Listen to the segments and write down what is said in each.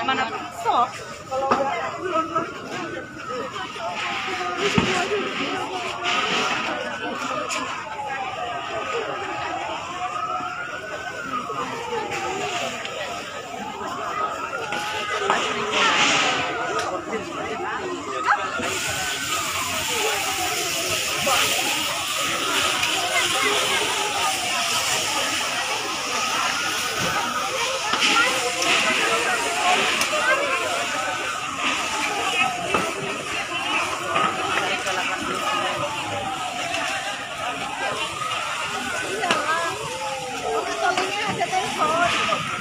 そう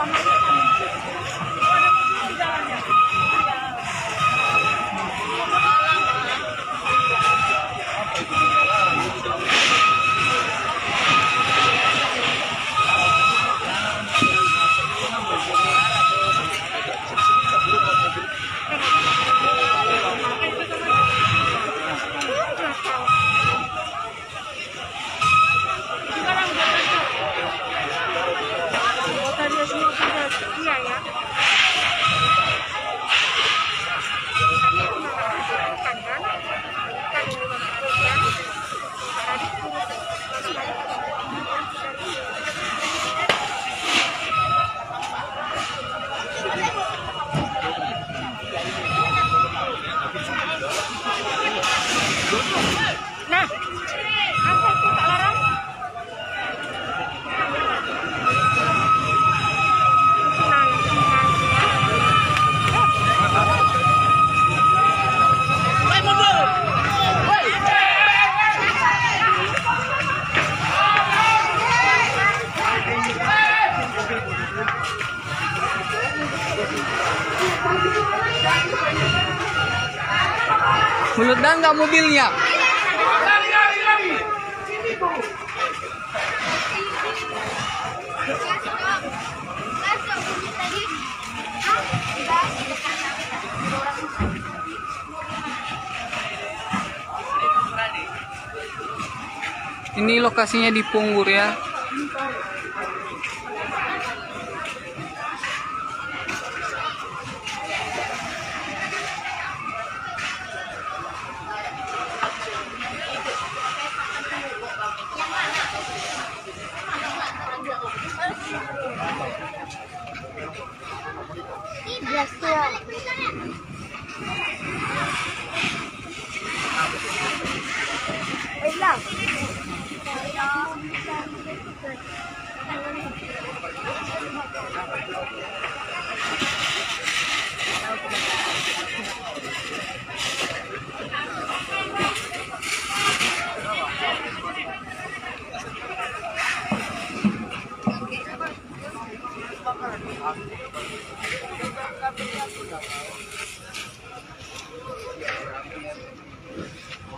Come here. Good luck. Meledak nggak mobilnya? Ini lokasinya di Punggur ya.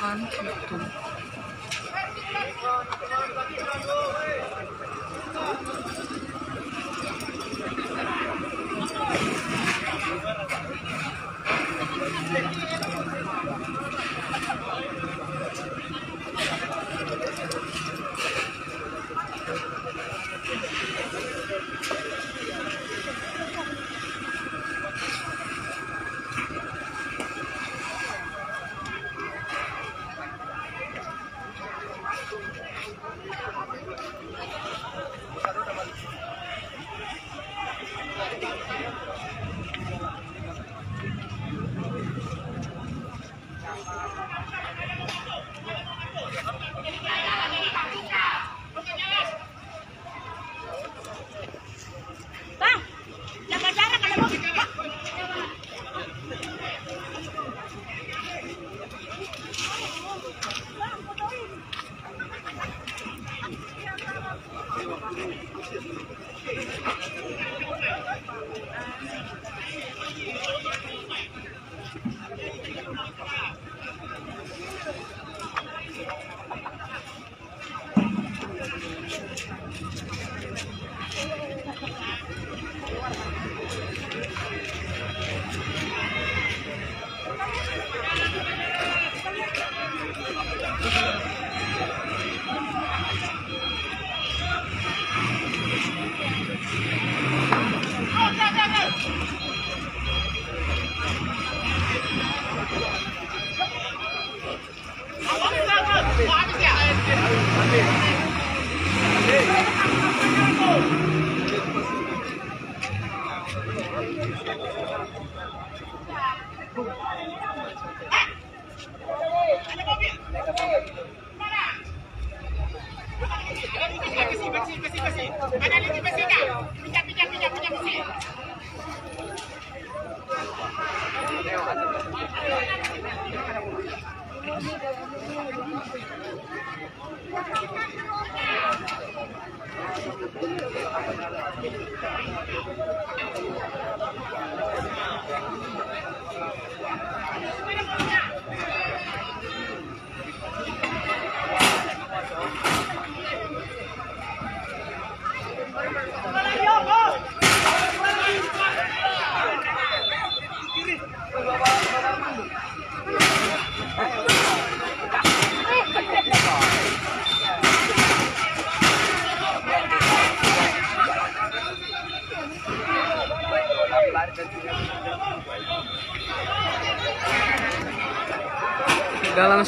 안개도 Venga, Thank you.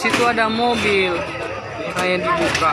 Situ ada mobil. Kayak dibuka.